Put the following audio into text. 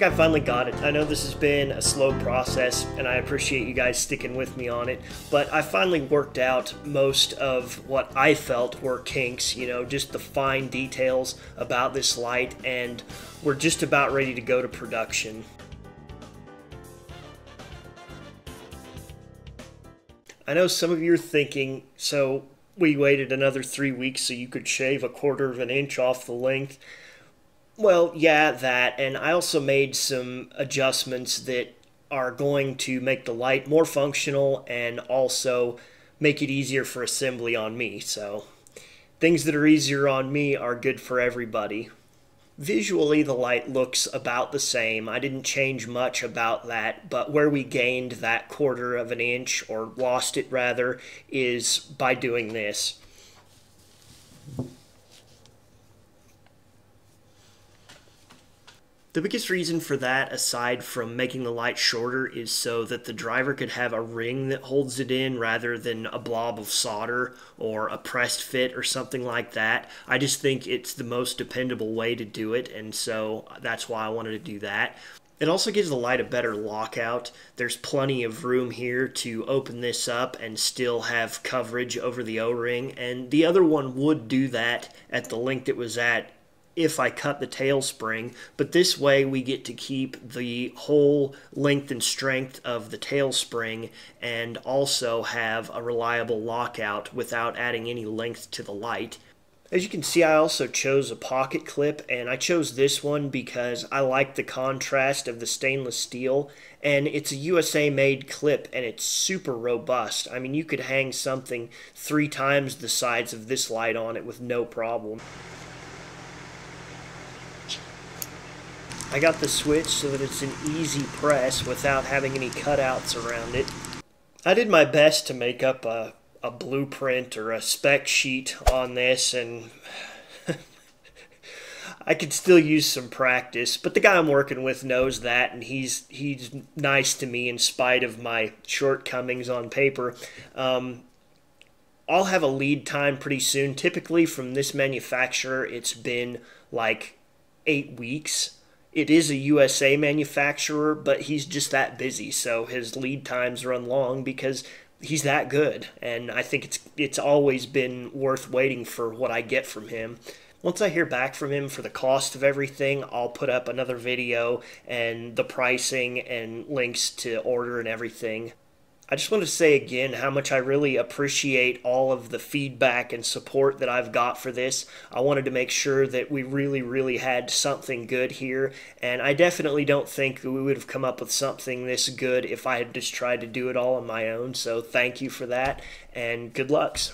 think I finally got it. I know this has been a slow process, and I appreciate you guys sticking with me on it, but I finally worked out most of what I felt were kinks, you know, just the fine details about this light, and we're just about ready to go to production. I know some of you are thinking, so we waited another three weeks so you could shave a quarter of an inch off the length. Well, yeah, that, and I also made some adjustments that are going to make the light more functional and also make it easier for assembly on me. So, things that are easier on me are good for everybody. Visually, the light looks about the same. I didn't change much about that, but where we gained that quarter of an inch, or lost it rather, is by doing this. The biggest reason for that, aside from making the light shorter, is so that the driver could have a ring that holds it in rather than a blob of solder or a pressed fit or something like that. I just think it's the most dependable way to do it, and so that's why I wanted to do that. It also gives the light a better lockout. There's plenty of room here to open this up and still have coverage over the O-ring, and the other one would do that at the length it was at if I cut the tail spring, but this way we get to keep the whole length and strength of the tail spring and also have a reliable lockout without adding any length to the light. As you can see, I also chose a pocket clip, and I chose this one because I like the contrast of the stainless steel, and it's a USA-made clip, and it's super robust. I mean, you could hang something three times the size of this light on it with no problem. I got the switch so that it's an easy press without having any cutouts around it. I did my best to make up a, a blueprint or a spec sheet on this and I could still use some practice, but the guy I'm working with knows that, and he's he's nice to me in spite of my shortcomings on paper. Um, I'll have a lead time pretty soon. Typically, from this manufacturer, it's been like eight weeks it is a USA manufacturer, but he's just that busy, so his lead times run long because he's that good. And I think it's it's always been worth waiting for what I get from him. Once I hear back from him for the cost of everything, I'll put up another video and the pricing and links to order and everything. I just want to say again how much I really appreciate all of the feedback and support that I've got for this. I wanted to make sure that we really, really had something good here, and I definitely don't think we would have come up with something this good if I had just tried to do it all on my own. So thank you for that, and good lucks.